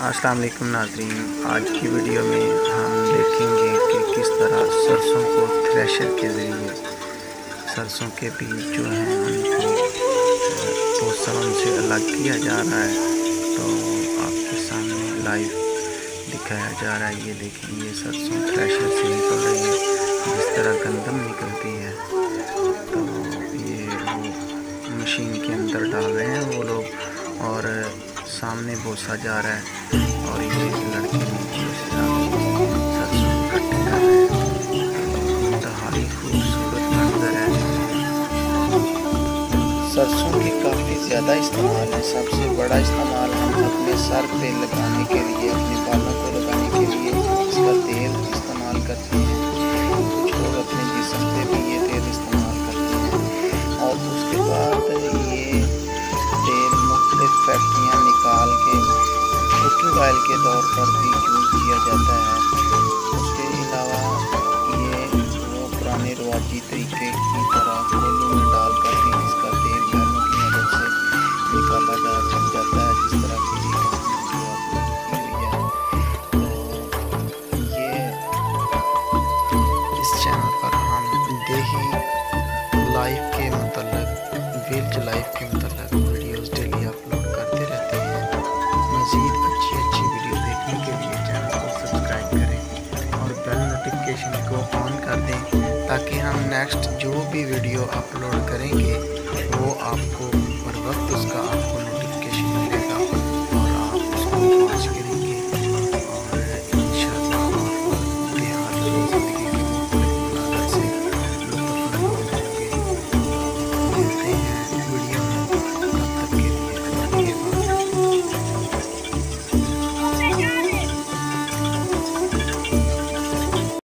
अस्सलाम वालेकुम नाजरीन। आज की वीडियो में हम देखेंगे कि किस तरह सरसों को थ्रेशर के ज़रिए सरसों के बीज जो हैं उनको पोसा उनसे अलग किया जा रहा है। तो आपके सामने लाइव दिखाया जा रहा है। ये देखें, ये सरसों थ्रेशर से निकल रही है, जिस तरह गंदम निकलती है। तो ये मशीन के अंदर डाल रहे हैं सामने बोसा जा रहा है और ये लड़के नीचे सरसों खूबसूरत मंजर है। सरसों की काफ़ी ज़्यादा इस्तेमाल है। सबसे बड़ा इस्तेमाल हम अपने सर पे लगाने के लिए अपने बालों के तौर पर भी यूज़ किया जाता है। उसके अलावा ये वो पुराने रवाजी तरीके की तरह कोलू में डाल कर भी इसका तेल बैलों की मदद से निकाला जा सक जाता है, जिस तरह की तो लाइफ के मतलब विल्ज लाइफ के मतलब वीडियोस डेली अपलोड करते रहते हैं। मज़ीद देखने के लिए चैनल को सब्सक्राइब करें और बेल नोटिफिकेशन को ऑन कर दें ताकि हम नेक्स्ट जो भी वीडियो अपलोड करेंगे, वो आपको